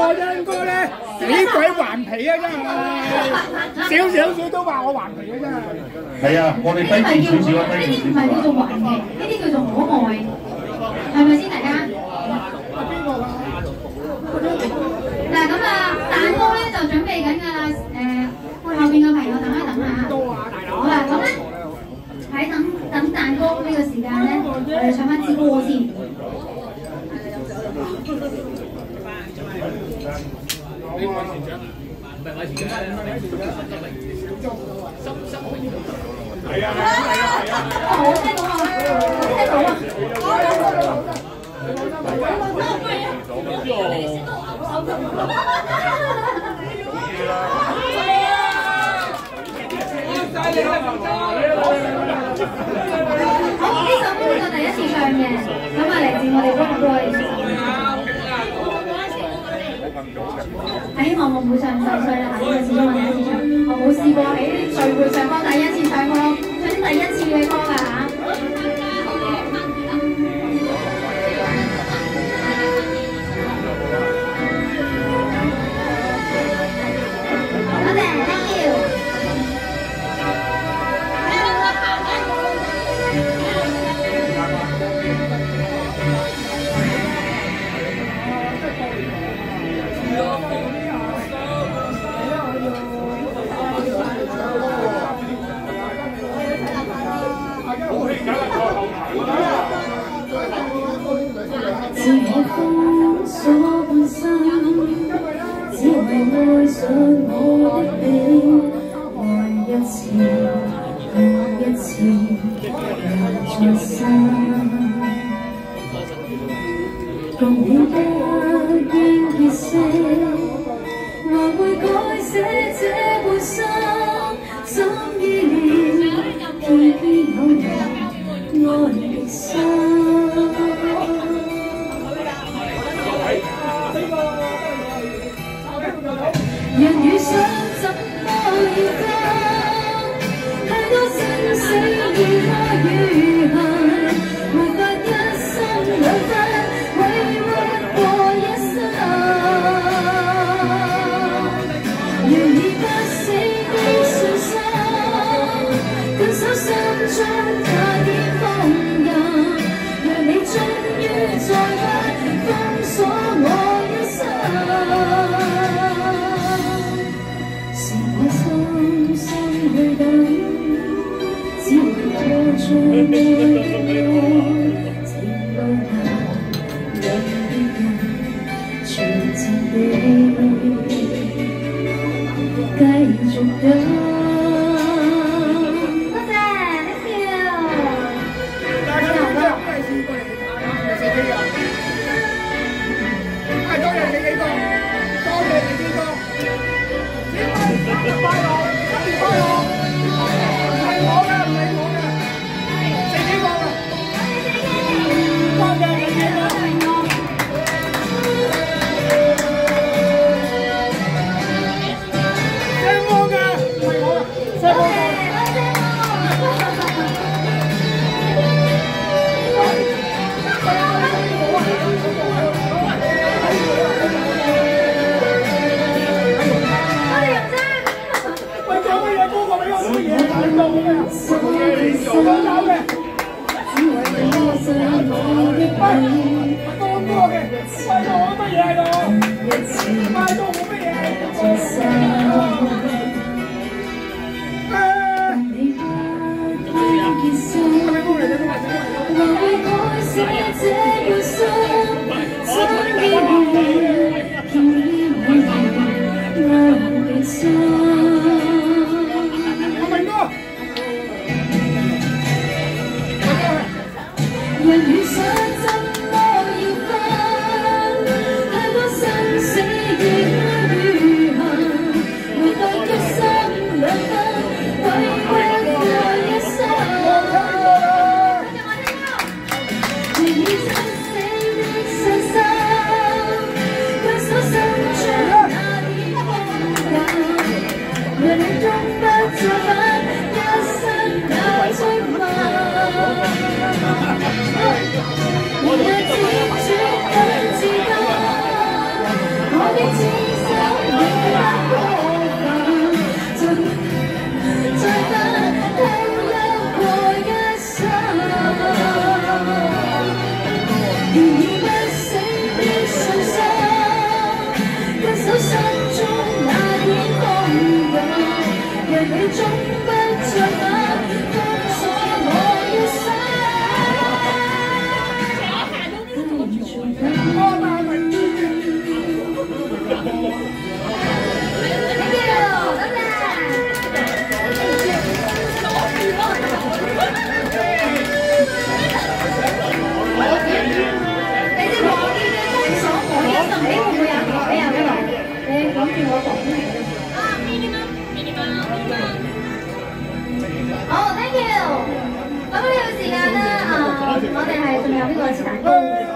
我恩哥咧死鬼頑皮啊！真係少少少都話我頑皮啊！真係。係啊，我哋低調少少啊，低調少少啊。呢啲唔係叫做頑皮，呢啲叫做可愛，係咪先大家？嗱咁啊，蛋糕咧就準備緊㗎啦，誒、後邊嘅朋友等一等下。好啦，咁咧喺等等蛋糕呢個時間咧，我哋唱翻支歌先。好聽到啊！聽到啊！好，呢首歌我第一次唱嘅，咁啊嚟自我哋 Rock Boys。我唔會唱衰啦，因為始终我第一次唱，我冇試過喺聚會上翻自我封锁半生，只为爱上我的你，爱一次，愛一次，又再生。共你不應結識，緊守心中那點封印。若你終於再不封鎖我一生。是我深深去等，只為拖住愛的愛，情路下有別人隨前地繼續等。我乜嘢喺我也我哋係仲有呢個切蛋糕。